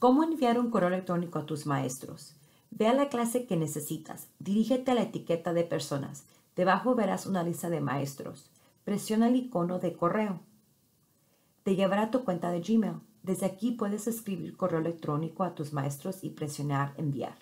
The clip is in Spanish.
¿Cómo enviar un correo electrónico a tus maestros? Ve a la clase que necesitas, dirígete a la etiqueta de personas. Debajo verás una lista de maestros. Presiona el icono de correo. Te llevará a tu cuenta de Gmail. Desde aquí puedes escribir correo electrónico a tus maestros y presionar enviar.